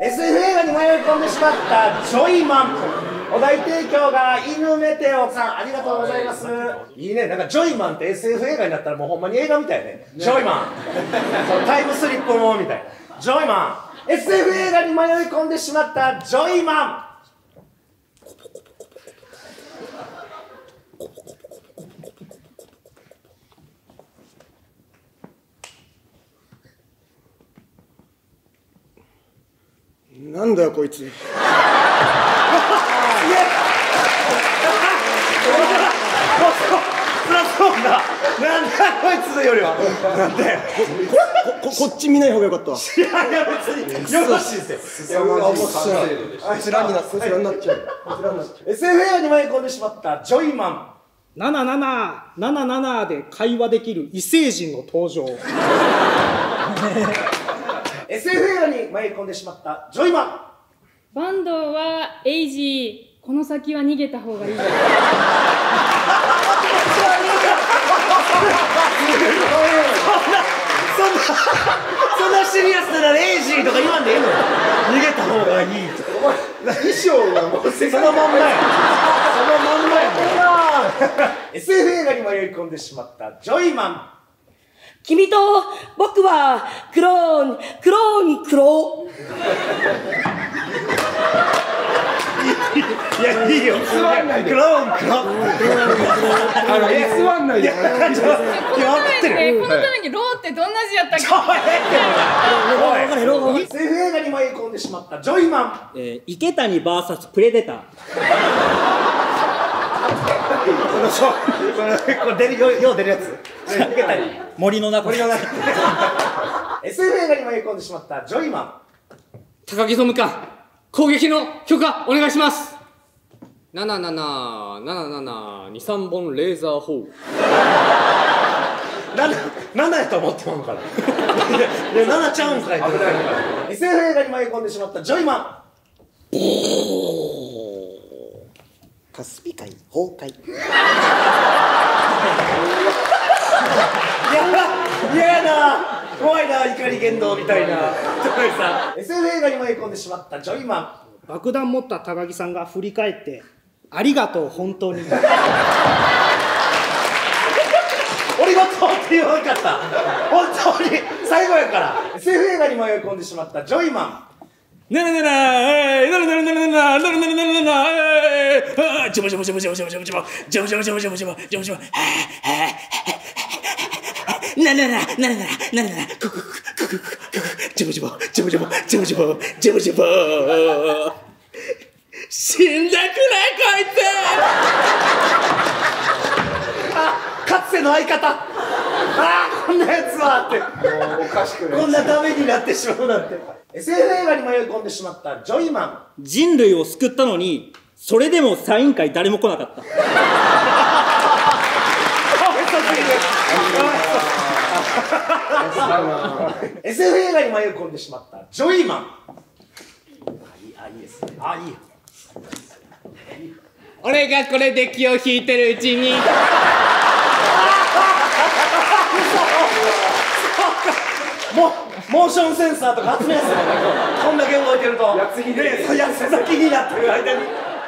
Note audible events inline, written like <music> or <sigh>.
SF 映画に迷い込んでしまったジョイマン。お題提供が犬メテオさんありがとうございます。いいねなんかジョイマンって SF 映画になったらもうほんまに映画みたいね。ジョイマン。タイムスリップもみたいな。ジョイマン。SF 映画に迷い込んでしまったジョイマン。なんだよこいつ。なんだこいつよりは。なんで？ここっち見ない方がよかったわ。いやいや別に。よろしい。ですよ。いやもうこちらになこちらになっちゃう。こちらになっちゃう SF 映画に迷い込んでしまったジョイマン。7777で会話できる異星人の登場に迷い込んでしまったジョイマン。バンドはエイジーこの先は逃げた方がいいそんなシリアスなレイジーとか言わんでいいのよ逃げた方がいいと。か衣装がもう世そのまんまや。そのまんまや。SF <laughs> 映画に迷い込んでしまったジョイマン君と僕はクローン、クローン、クロいやいいよ。クローンクローンあの S1 内でこのためにこのためにローってどんな字やったっけおい SF 映画に迷い込んでしまったジョイマンえー池谷 VS プレデターこのそうこれこれ出るよよう出るやつたり森の中。森の中。SF 映画に迷い込んでしまったジョイマン。高木総務官攻撃の許可お願いします。777723本レーザー砲なんなんだやと思ってまうからいやいや7ちゃうんかいって SF 映画に迷い込んでしまったジョイマカスピ海崩壊ンいややな怖いな怒り言動みたいな。高木さん。SF 映画に迷い込んでしまった。ジョイマン。爆弾持った高木さんが振り返って「ありがとう本当に」<laughs> 俺がとうって言わなかった。本当に。最後やから。SF 映画に迷い込んでしまった。ジョイマン。ならならえーならならならならならならならならえーあージャバジャバジャバジャバジャバジャバジャバジャバジャバジャバジャバジャバジャバジャバならならならならならならクククククククジャバジャバジャバジャバジャバジャバジャバジャバ死んだくれこいつあかつての相方。ああこんなやつはって。おかしくこんなダメになってしまうなんて。SF 映画に迷い込んでしまったジョイマン。人類を救ったのにそれでもサイン会誰も来なかった <laughs> SF 映画に迷い込んでしまった。ジョイマン。あいいあいいですね。あいい俺がこれで気を引いてるうちに。もモーションセンサーとか集めやすいもんね。こんだけ動いてると。八つ木でねそう八つ木になってる。間に